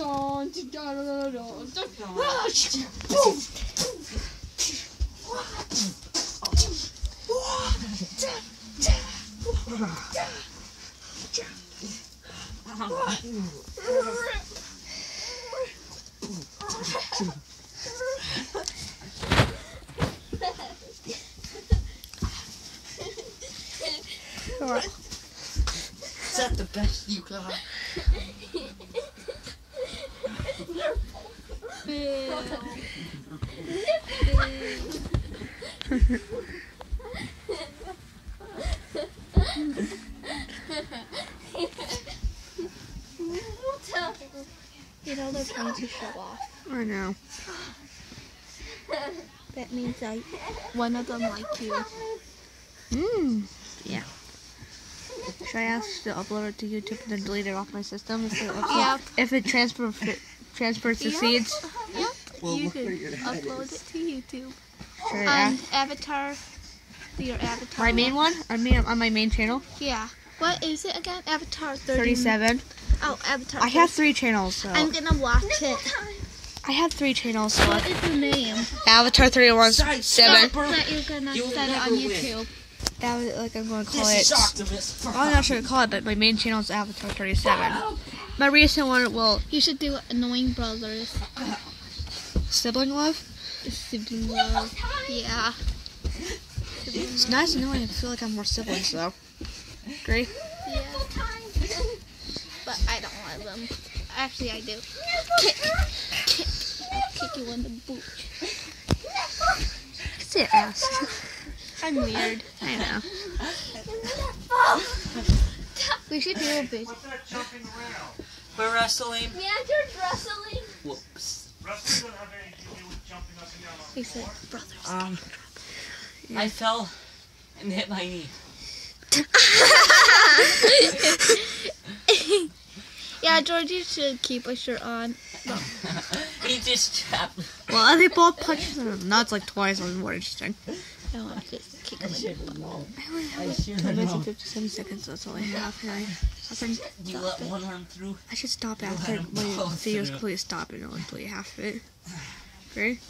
Dun, dun, dun, dun, dun, dun. Rush! Boom! Is that the best you got? You know they're trying to show off. I know. That means I one of them like you. Mm. Yeah. Should I ask to upload it to YouTube and then delete it off my system? If it, upload- Yep. if it transfer transfers succeeds, Yep. Well, you can where your head upload it to YouTube. should On ask Avatar. Your Avatar. my main one? I mean on my main channel, Yeah. What is it again? Avatar 30. thirty-seven. Oh, Avatar. I have three channels, so I'm gonna watch it. I have three channels. So What is the name? Avatar thirty-one Side seven. stopper. That you're gonna You'll set it never on win. YouTube. That was like I'm going to call This it. is Optimus. I'm not sure to call it, but my main channel is Avatar 37. My recent one, well, You should do annoying brothers. sibling love. Sibling love. Yeah. It's nice knowing I feel like I'm more siblings though. Agree? Yeah. But I don't want them. Actually, I do. Kick. Kick. I'll kick you in the boot. Sit ass. I'm weird. I know. We should do a big. We're wrestling. Yeah, you're wrestling. Whoops. Wrestling doesn't have anything to do with jumping up and down on We said brothers. Um, I fell and hit my knee. Yeah, George, you should keep a shirt on. he just tapped. Well, they both punched in the nuts like twice. It was more interesting. No, I'm just kick I him. should know. I I should 10 minutes and know. 57 seconds. That's all I have. And I, I, think You let one arm through. I should stop You'll after let 'em my video's completely stop and only play half of it. Agree?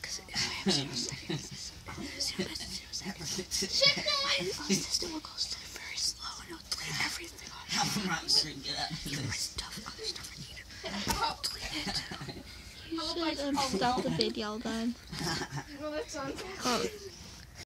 Because I have zero seconds. Zero seconds. My system will go so very slow and it'll delete everything on I'm not sure get out of my this. stuff. Other stuff I need to delete it. You should um, stop the video then. Well, that's on. Oh,